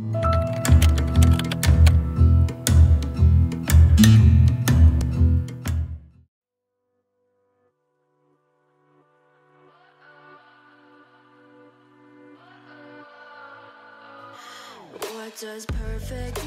What does perfect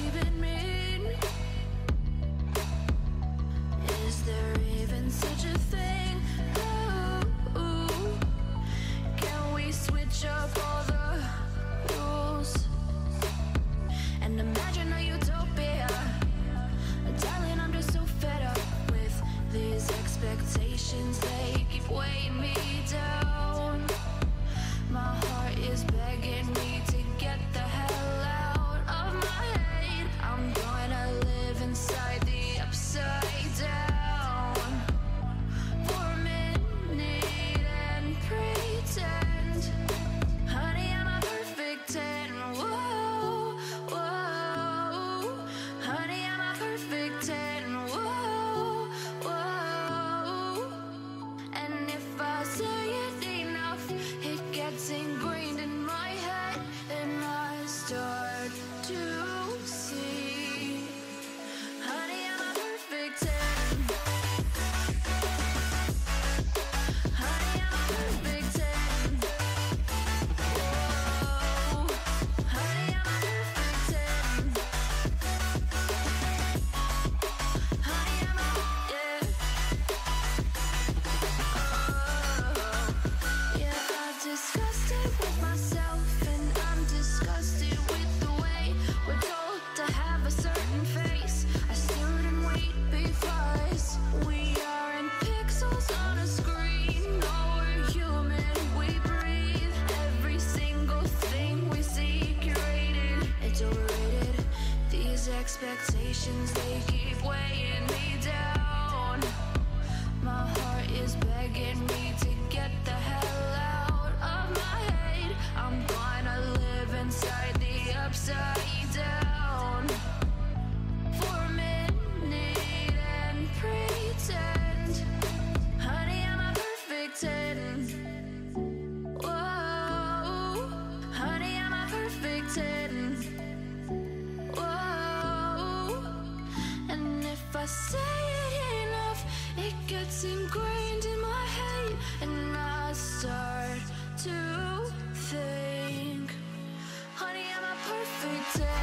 take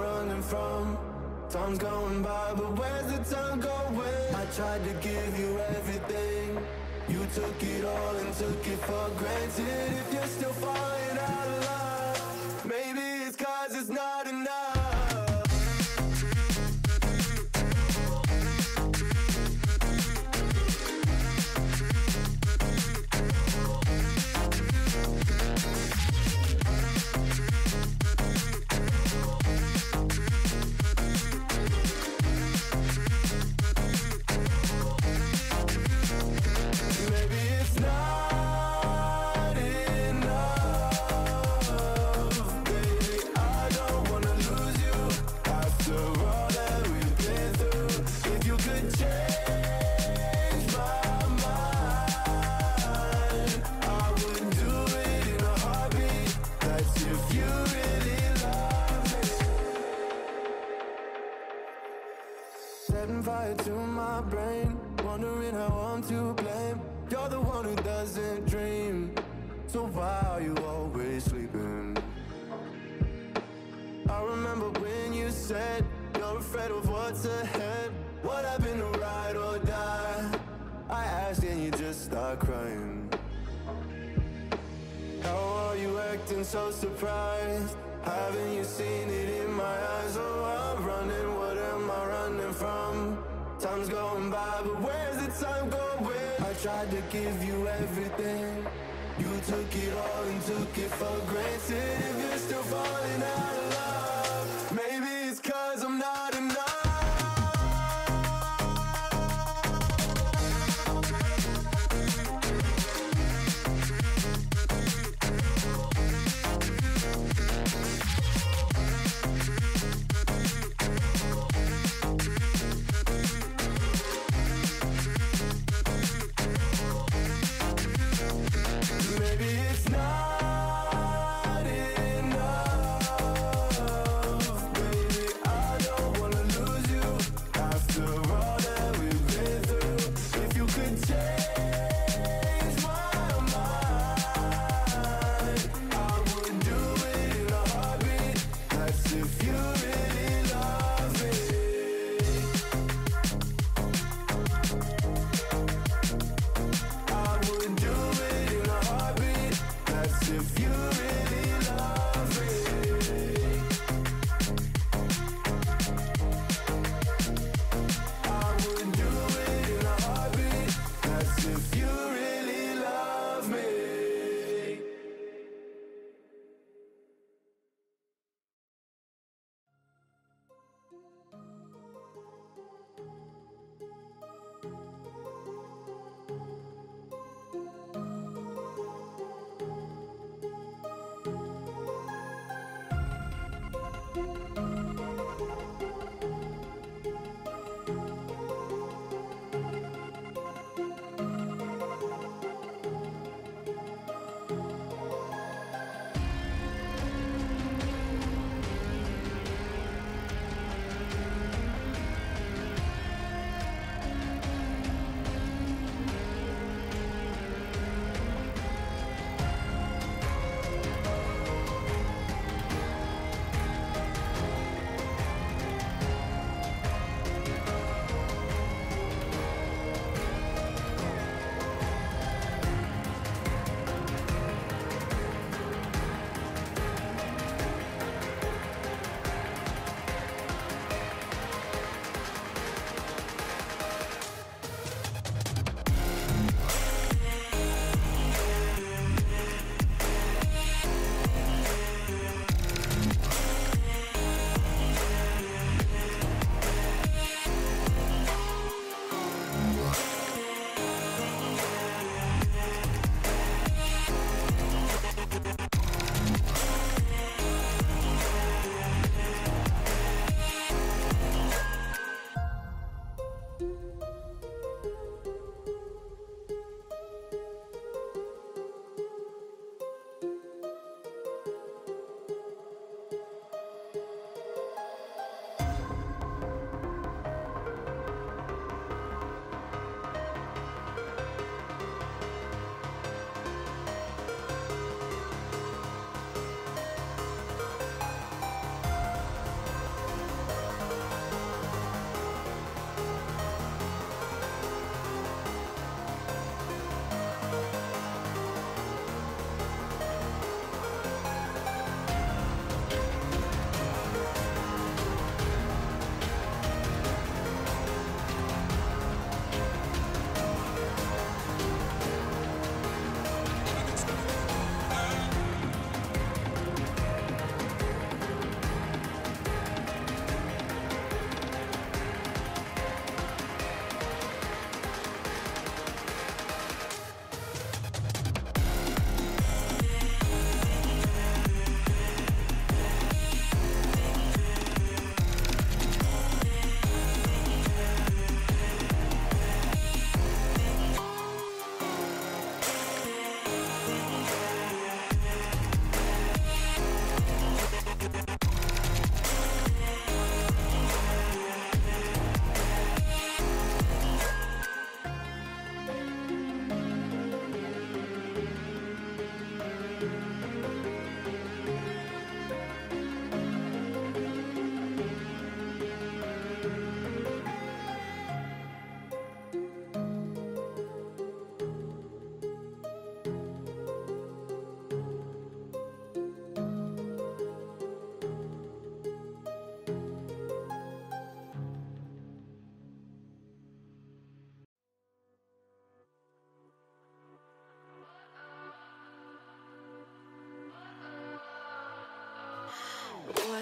from? Time's going by, but where's the time going? I tried to give you everything. You took it all and took it for granted. If you're still following. Start crying. How are you acting so surprised? Haven't you seen it in my eyes? Oh, I'm running, what am I running from? Time's going by, but where's the time going? I tried to give you everything. You took it all and took it for granted. If you're still falling out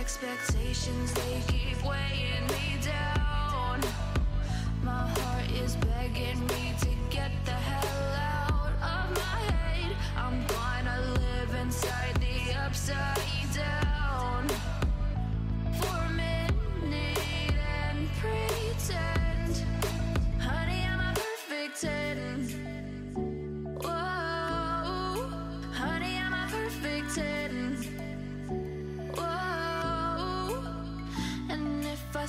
Expectations, they keep weighing me down. My heart is begging me to get the hell out of my head. I'm gonna live inside the upside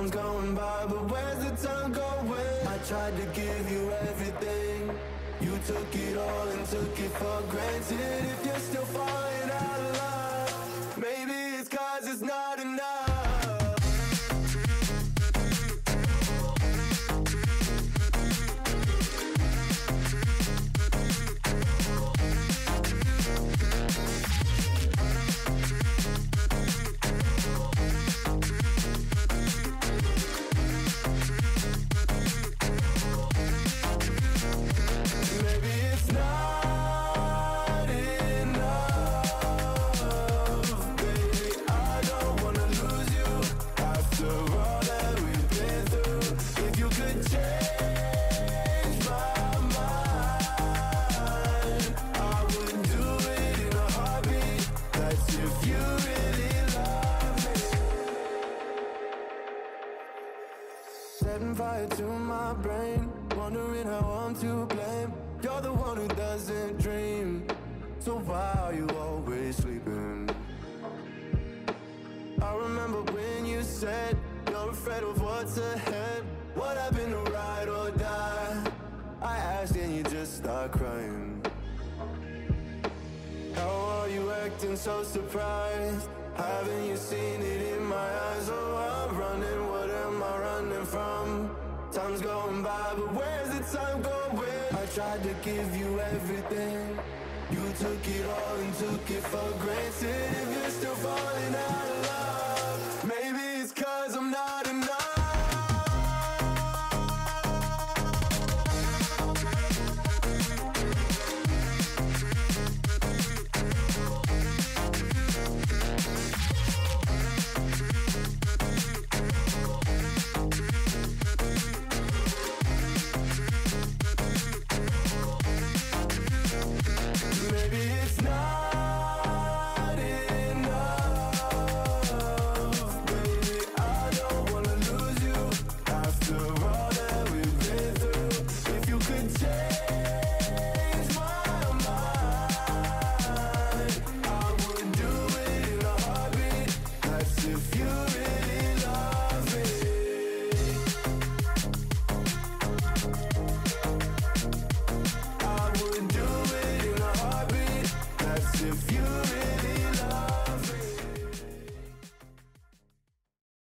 Time's going by, but where's the time going? I tried to give you everything. You took it all and took it for granted. If you're still falling out of love, why are you always sleeping? I remember when you said you're afraid of what's ahead. What happened to ride or die? I asked and you just start crying. How are you acting so surprised? Haven't you seen it in my eyes? Oh, I'm running, what am I running from? Time's going by, but where's the time going? I tried to give you everything. You took it all and took it for granted. If you're still falling out of love,